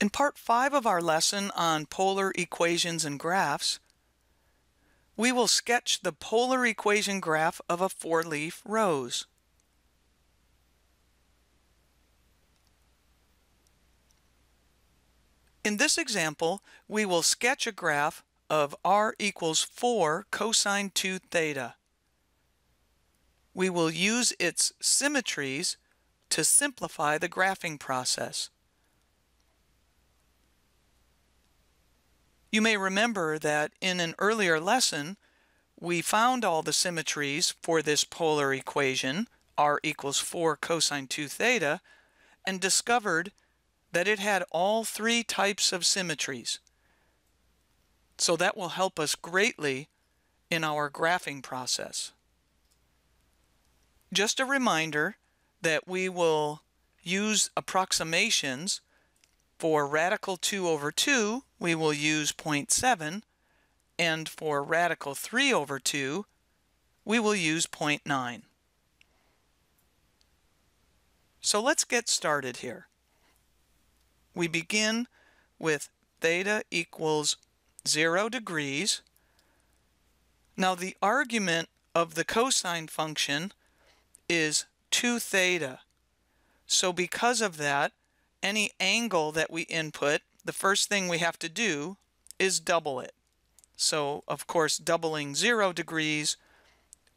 In part 5 of our lesson on polar equations and graphs, we will sketch the polar equation graph of a four-leaf rose. In this example, we will sketch a graph of r equals 4 cosine 2 theta. We will use its symmetries to simplify the graphing process. You may remember that in an earlier lesson, we found all the symmetries for this polar equation, r equals 4 cosine 2 theta, and discovered that it had all three types of symmetries. So that will help us greatly in our graphing process. Just a reminder that we will use approximations for radical 2 over 2, we will use 0.7, and for radical 3 over 2, we will use 0.9. So let's get started here. We begin with theta equals 0 degrees. Now the argument of the cosine function is 2 theta. So because of that, any angle that we input, the first thing we have to do is double it. So of course doubling 0 degrees,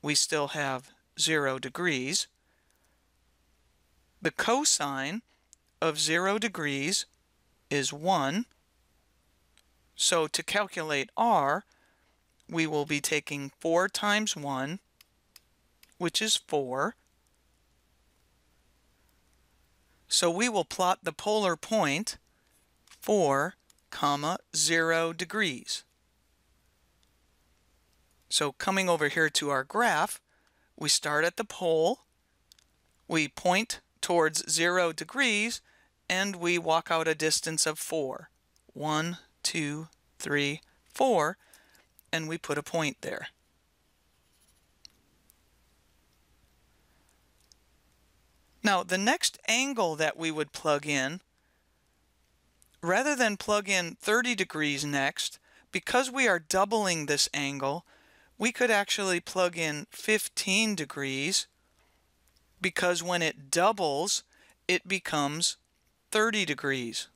we still have 0 degrees. The cosine of 0 degrees is 1. So to calculate r, we will be taking 4 times 1, which is 4. So we will plot the polar point 4, comma, 0 degrees. So coming over here to our graph, we start at the pole, we point towards 0 degrees, and we walk out a distance of 4. 1, 2, 3, 4, and we put a point there. Now, the next angle that we would plug in, rather than plug in 30 degrees next, because we are doubling this angle, we could actually plug in 15 degrees because when it doubles, it becomes 30 degrees.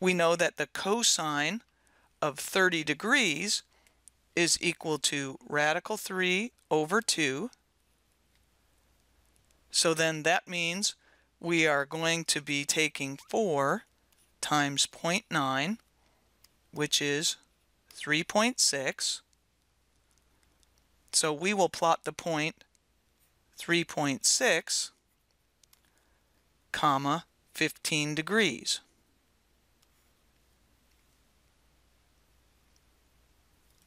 We know that the cosine of 30 degrees is equal to radical 3 over 2 so then that means we are going to be taking 4 times 0.9, which is 3.6. So we will plot the point 3.6, comma, 15 degrees.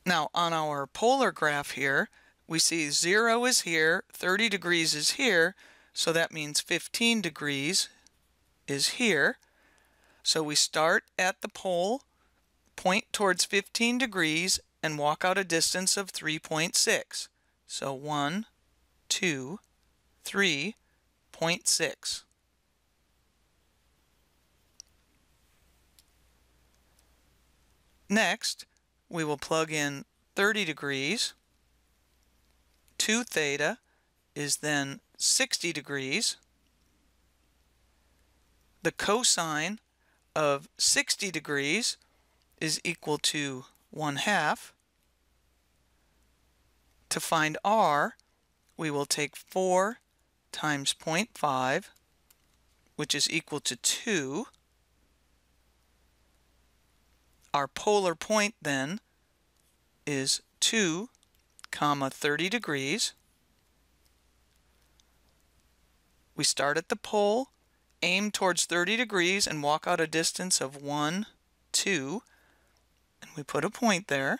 Now on our polar graph here, we see 0 is here, 30 degrees is here, so that means 15 degrees is here. So we start at the pole, point towards 15 degrees, and walk out a distance of 3.6. So 1, 2, 3.6. Next, we will plug in 30 degrees. 2 theta is then 60 degrees, the cosine of 60 degrees is equal to 1 half. To find r, we will take 4 times 0.5, which is equal to 2. Our polar point then is 2 comma 30 degrees. We start at the pole, aim towards 30 degrees, and walk out a distance of 1, 2, and we put a point there.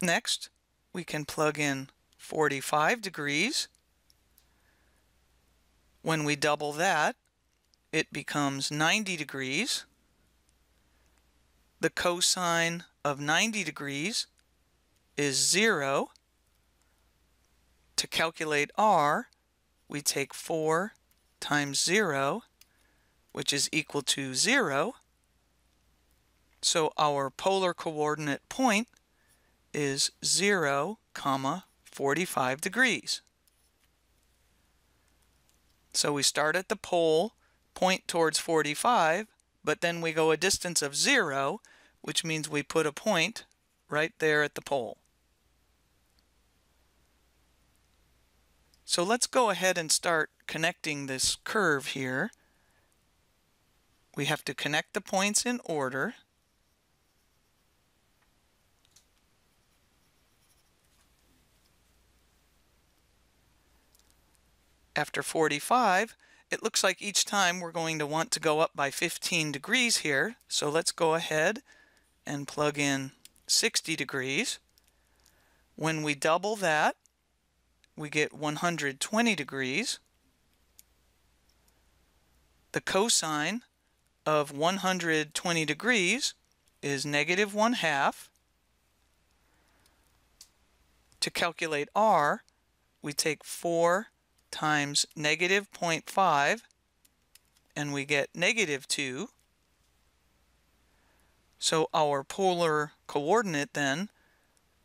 Next, we can plug in 45 degrees. When we double that, it becomes 90 degrees. The cosine of 90 degrees is 0. To calculate r, we take 4 times 0, which is equal to 0. So our polar coordinate point is 0, comma 45 degrees. So we start at the pole, point towards 45, but then we go a distance of 0, which means we put a point right there at the pole. So let's go ahead and start connecting this curve here. We have to connect the points in order. After 45, it looks like each time we're going to want to go up by 15 degrees here. So let's go ahead and plug in 60 degrees. When we double that, we get 120 degrees. The cosine of 120 degrees is negative 1 half. To calculate r, we take 4 times negative 0.5 and we get negative 2. So our polar coordinate then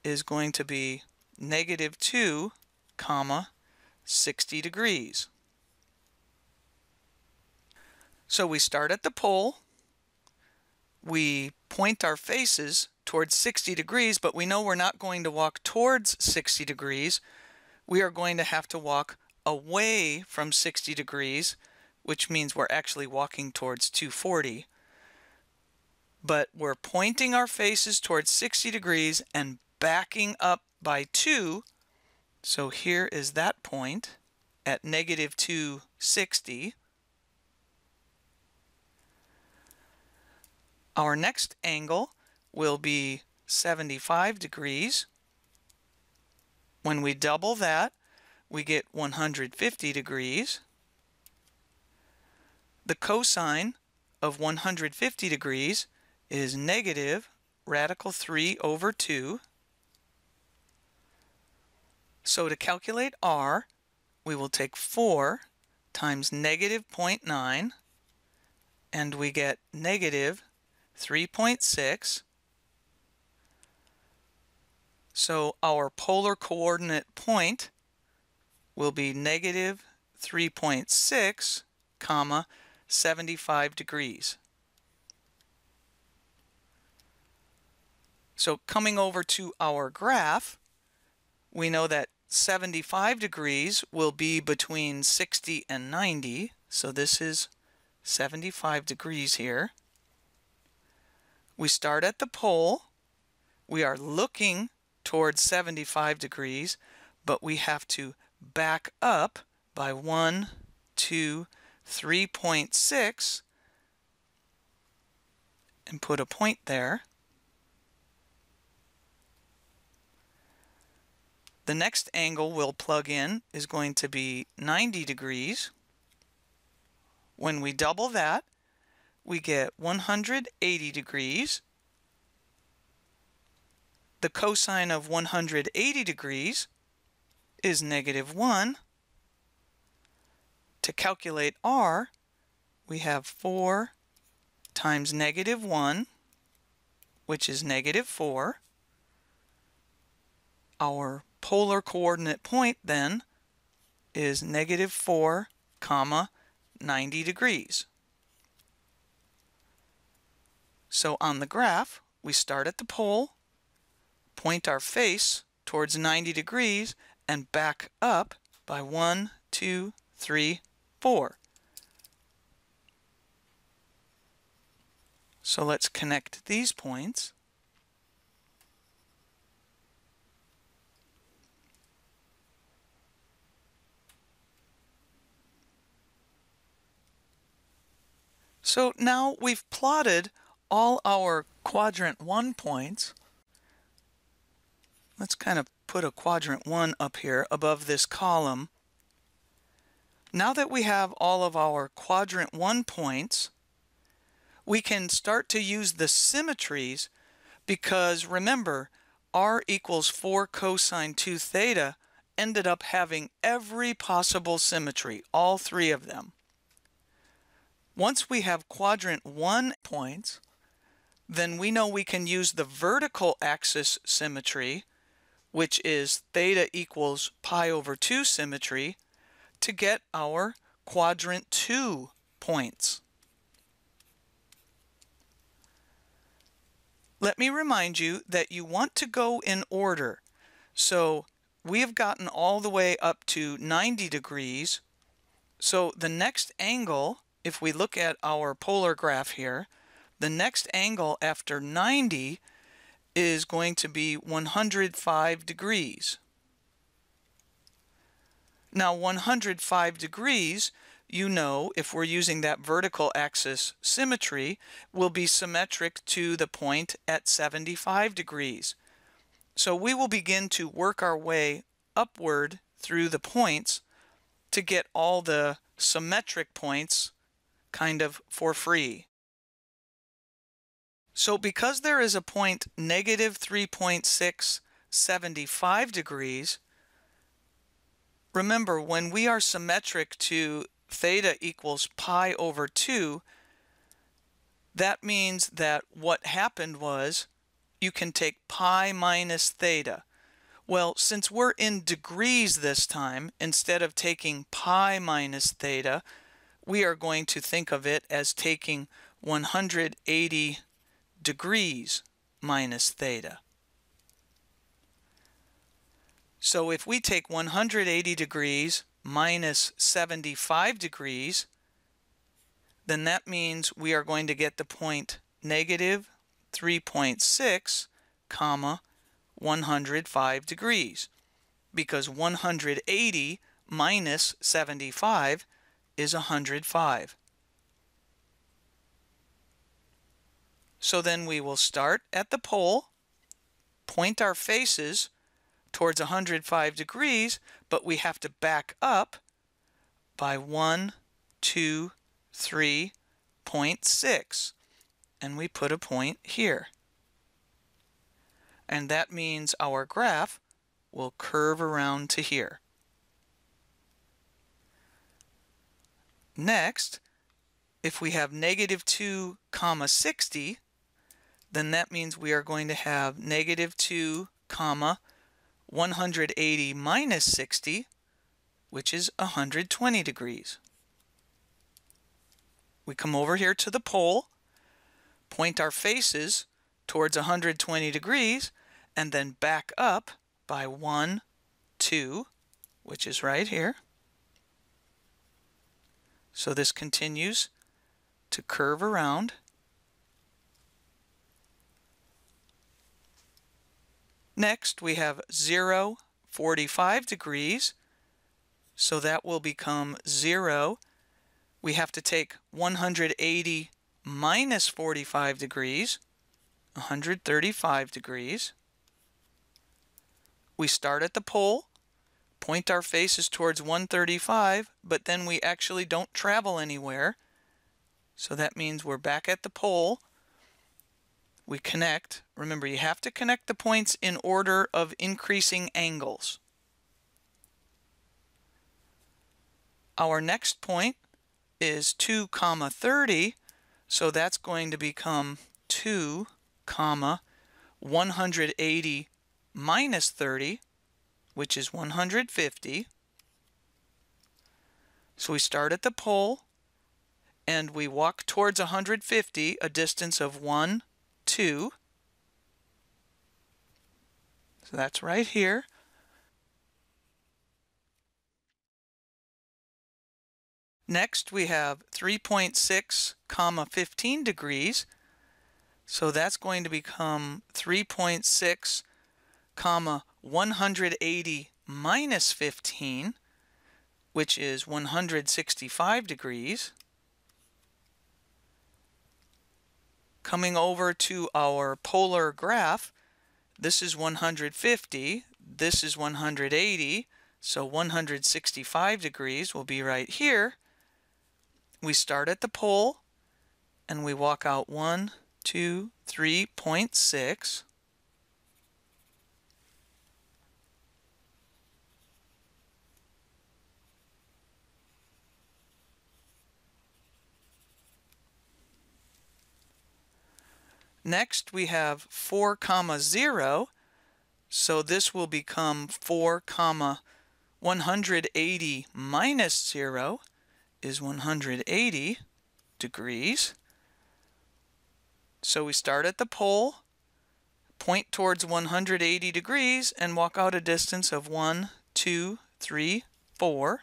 is going to be negative 2 comma 60 degrees. So we start at the pole, we point our faces towards 60 degrees, but we know we're not going to walk towards 60 degrees. We are going to have to walk away from 60 degrees, which means we're actually walking towards 240. But we're pointing our faces towards 60 degrees and backing up by 2 so here is that point at negative 260. Our next angle will be 75 degrees. When we double that, we get 150 degrees. The cosine of 150 degrees is negative radical 3 over 2. So to calculate r, we will take 4 times negative 0.9, and we get negative 3.6. So our polar coordinate point will be negative 3.6, comma, 75 degrees. So coming over to our graph, we know that 75 degrees will be between 60 and 90. So this is 75 degrees here. We start at the pole. We are looking towards 75 degrees, but we have to back up by 1, 2, 3.6 and put a point there. The next angle we'll plug in is going to be 90 degrees. When we double that, we get 180 degrees. The cosine of 180 degrees is negative 1. To calculate r, we have 4 times negative 1, which is negative 4. Our polar coordinate point then is negative 4 comma 90 degrees. So on the graph, we start at the pole, point our face towards 90 degrees, and back up by 1, 2, 3, 4. So let's connect these points. So now we've plotted all our quadrant 1 points. Let's kind of put a quadrant 1 up here above this column. Now that we have all of our quadrant 1 points, we can start to use the symmetries because remember, r equals 4 cosine 2 theta, ended up having every possible symmetry, all three of them. Once we have quadrant 1 points, then we know we can use the vertical axis symmetry, which is theta equals pi over 2 symmetry, to get our quadrant 2 points. Let me remind you that you want to go in order. So we have gotten all the way up to 90 degrees. So the next angle, if we look at our polar graph here, the next angle after 90 is going to be 105 degrees. Now 105 degrees, you know, if we're using that vertical axis symmetry, will be symmetric to the point at 75 degrees. So we will begin to work our way upward through the points to get all the symmetric points kind of for free. So because there is a point negative 3.675 degrees, remember when we are symmetric to theta equals pi over 2, that means that what happened was you can take pi minus theta. Well, since we're in degrees this time, instead of taking pi minus theta, we are going to think of it as taking 180 degrees minus theta. So if we take 180 degrees minus 75 degrees, then that means we are going to get the point negative 3.6 comma 105 degrees because 180 minus 75 is 105. So then we will start at the pole, point our faces towards 105 degrees, but we have to back up by 1, 2, 3.6. And we put a point here. And that means our graph will curve around to here. Next, if we have negative 2 comma 60, then that means we are going to have negative 2 comma 180 minus 60, which is 120 degrees. We come over here to the pole, point our faces towards 120 degrees, and then back up by 1, 2, which is right here. So this continues to curve around. Next, we have 0, 45 degrees. So that will become 0. We have to take 180 minus 45 degrees, 135 degrees. We start at the pole, point our faces towards 135, but then we actually don't travel anywhere. So that means we're back at the pole we connect. Remember, you have to connect the points in order of increasing angles. Our next point is 2 comma 30, so that's going to become 2 comma 180 minus 30, which is 150. So we start at the pole and we walk towards 150, a distance of 1 2. So that's right here. Next we have 3.6 comma 15 degrees. So that's going to become 3.6 comma 180 minus 15, which is 165 degrees. Coming over to our polar graph, this is 150, this is 180, so 165 degrees will be right here. We start at the pole and we walk out 1, 2, 3.6. Next, we have 4 comma 0. So this will become 4 comma 180 minus 0 is 180 degrees. So we start at the pole, point towards 180 degrees, and walk out a distance of 1, 2, 3, 4.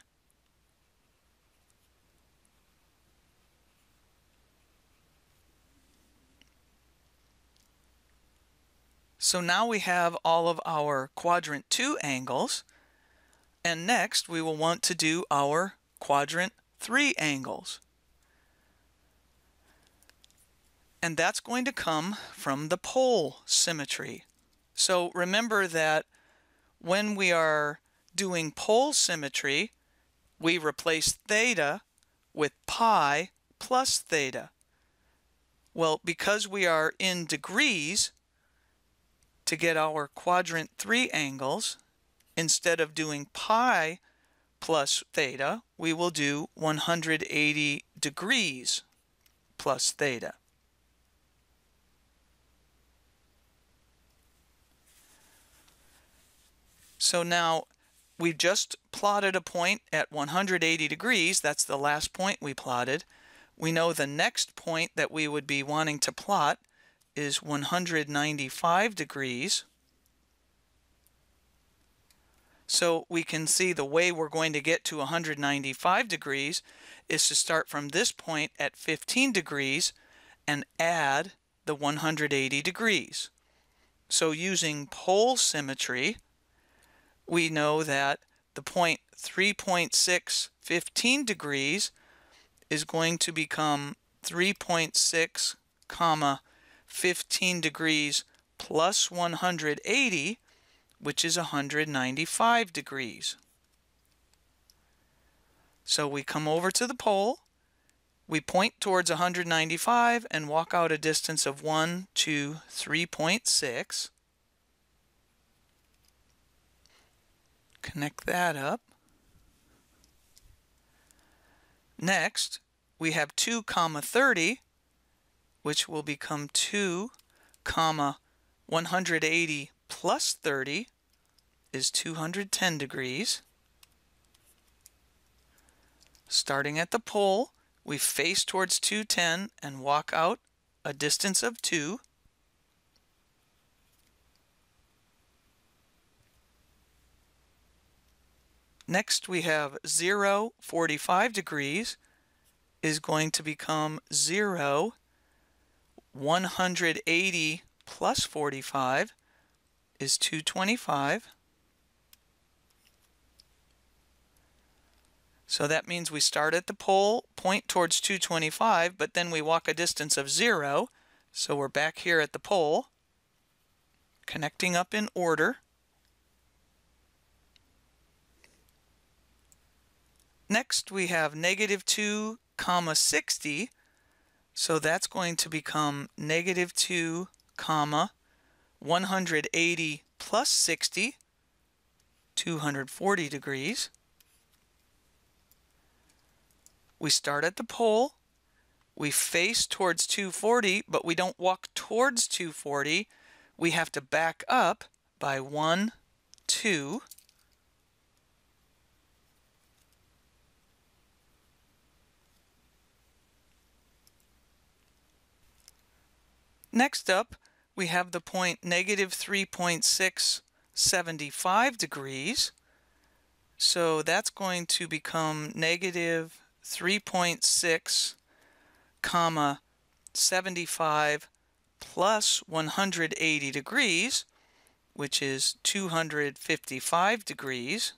So now we have all of our quadrant 2 angles. And next we will want to do our quadrant 3 angles. And that's going to come from the pole symmetry. So remember that when we are doing pole symmetry, we replace theta with pi plus theta. Well, because we are in degrees, to get our quadrant 3 angles, instead of doing pi plus theta, we will do 180 degrees plus theta. So now we've just plotted a point at 180 degrees. That's the last point we plotted. We know the next point that we would be wanting to plot is 195 degrees. So we can see the way we're going to get to 195 degrees is to start from this point at 15 degrees and add the 180 degrees. So using pole symmetry, we know that the point 3.6 15 degrees is going to become 3.6 comma 15 degrees plus 180, which is 195 degrees. So we come over to the pole, we point towards 195 and walk out a distance of 1, 2, 3.6. Connect that up. Next, we have 2 comma 30 which will become 2 comma 180 plus 30 is 210 degrees. Starting at the pole, we face towards 210 and walk out a distance of 2. Next we have 0, 45 degrees is going to become 0, 180 plus 45 is 225. So that means we start at the pole, point towards 225, but then we walk a distance of 0. So we're back here at the pole, connecting up in order. Next we have negative 2 comma 60 so that's going to become negative 2 comma 180 plus 60, 240 degrees. We start at the pole. We face towards 240, but we don't walk towards 240. We have to back up by 1, 2, Next up, we have the point negative 3.675 degrees. So that's going to become negative 3.6 comma 75 plus 180 degrees, which is 255 degrees.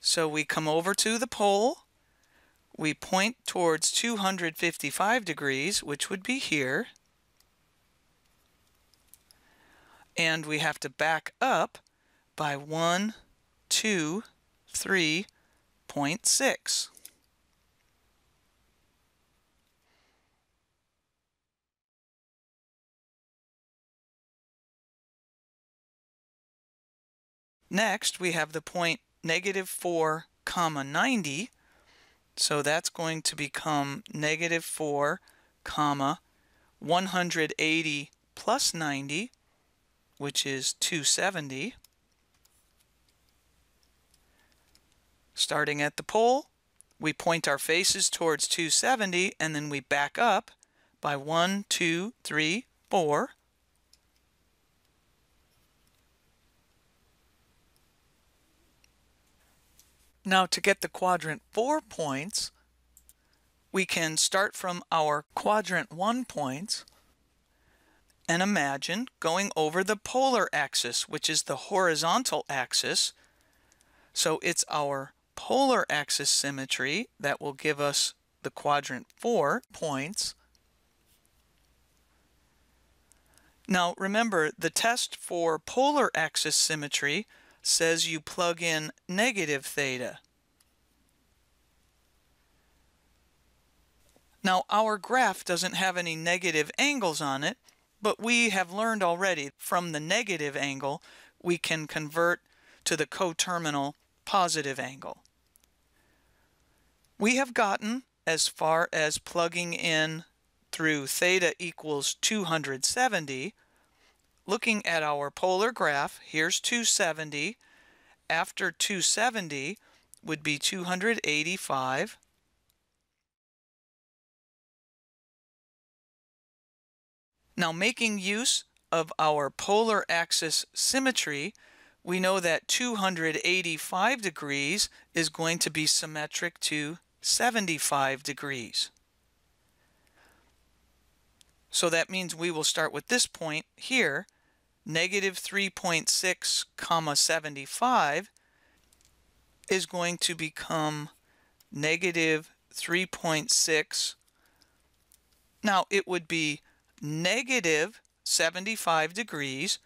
So we come over to the pole we point towards 255 degrees, which would be here. And we have to back up by 1, 2, 3.6. Next, we have the point negative 4 comma 90, so that's going to become negative 4 comma 180 plus 90, which is 270. Starting at the pole, we point our faces towards 270 and then we back up by 1, 2, 3, 4. Now to get the quadrant 4 points, we can start from our quadrant 1 points and imagine going over the polar axis, which is the horizontal axis. So it's our polar axis symmetry that will give us the quadrant 4 points. Now remember, the test for polar axis symmetry says you plug in negative theta. Now our graph doesn't have any negative angles on it, but we have learned already from the negative angle we can convert to the coterminal positive angle. We have gotten as far as plugging in through theta equals 270 looking at our polar graph, here's 270. After 270 would be 285. Now making use of our polar axis symmetry, we know that 285 degrees is going to be symmetric to 75 degrees. So that means we will start with this point here, negative 3.6 comma 75 is going to become negative 3.6. Now it would be negative 75 degrees,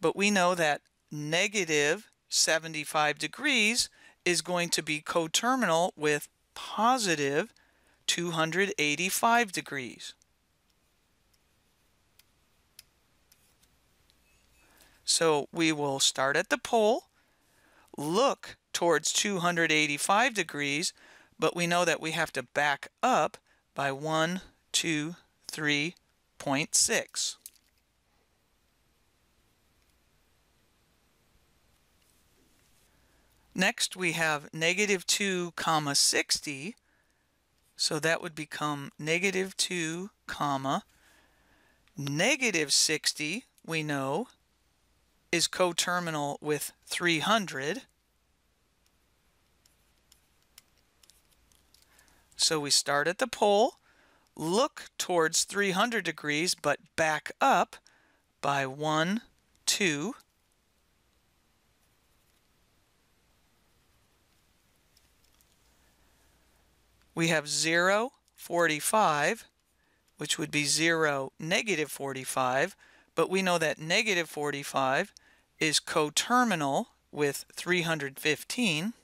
but we know that negative 75 degrees is going to be coterminal with positive 285 degrees. So we will start at the pole, look towards 285 degrees, but we know that we have to back up by 1, 2, 3.6. Next we have negative 2 comma 60, so that would become negative 2 comma negative 60, we know, is coterminal with 300. So we start at the pole, look towards 300 degrees, but back up by 1, 2. We have 0, 45, which would be 0, negative 45, but we know that negative 45 is coterminal with 315.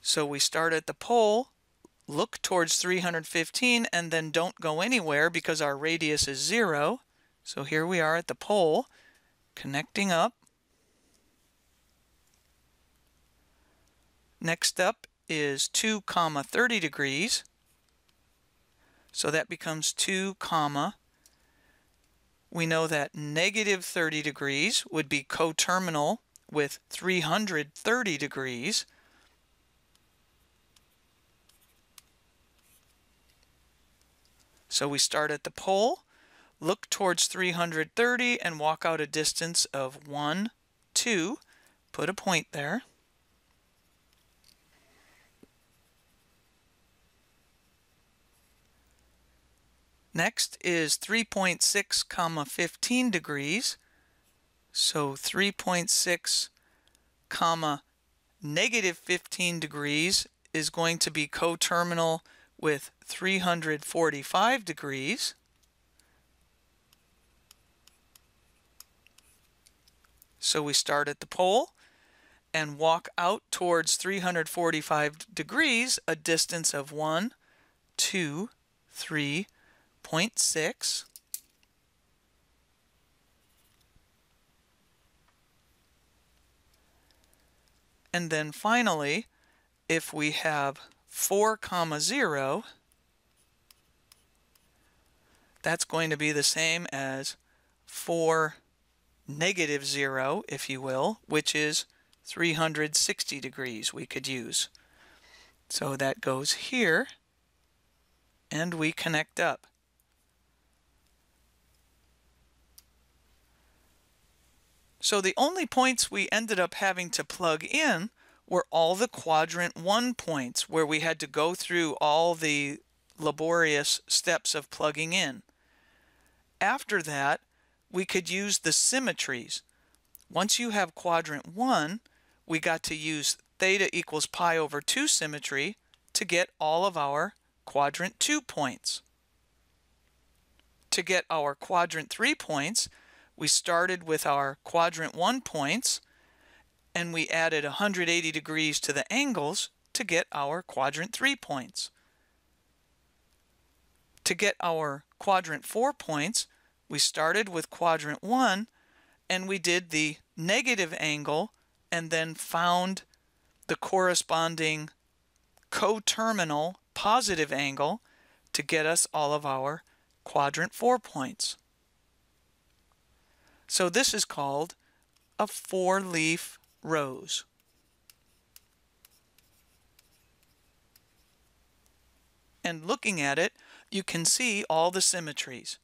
So we start at the pole, look towards 315, and then don't go anywhere because our radius is zero. So here we are at the pole, connecting up. Next up is 2 comma 30 degrees. So that becomes 2 comma. We know that negative 30 degrees would be coterminal with 330 degrees. So we start at the pole, look towards 330 and walk out a distance of 1, 2, put a point there. Next is 3.6 comma 15 degrees. So 3.6 comma negative 15 degrees is going to be coterminal with 345 degrees. So we start at the pole and walk out towards 345 degrees, a distance of 1, 2, 3, 0.6. And then finally, if we have 4 comma 0, that's going to be the same as 4 negative 0, if you will, which is 360 degrees we could use. So that goes here, and we connect up. So the only points we ended up having to plug in were all the quadrant 1 points where we had to go through all the laborious steps of plugging in. After that, we could use the symmetries. Once you have quadrant 1, we got to use theta equals pi over 2 symmetry to get all of our quadrant 2 points. To get our quadrant 3 points, we started with our quadrant 1 points and we added 180 degrees to the angles to get our quadrant 3 points. To get our quadrant 4 points, we started with quadrant 1 and we did the negative angle and then found the corresponding coterminal positive angle to get us all of our quadrant 4 points. So this is called a four-leaf rose. And looking at it, you can see all the symmetries.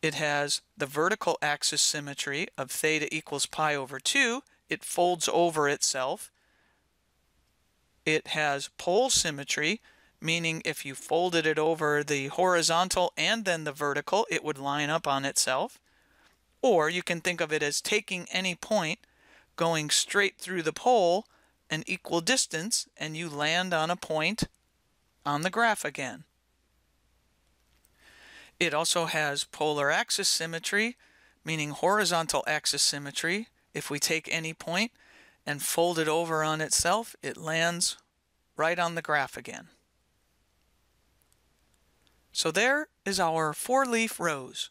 It has the vertical axis symmetry of theta equals pi over 2. It folds over itself. It has pole symmetry, meaning if you folded it over the horizontal and then the vertical, it would line up on itself. Or you can think of it as taking any point, going straight through the pole an equal distance, and you land on a point on the graph again. It also has polar axis symmetry, meaning horizontal axis symmetry. If we take any point and fold it over on itself, it lands right on the graph again. So there is our four-leaf rose.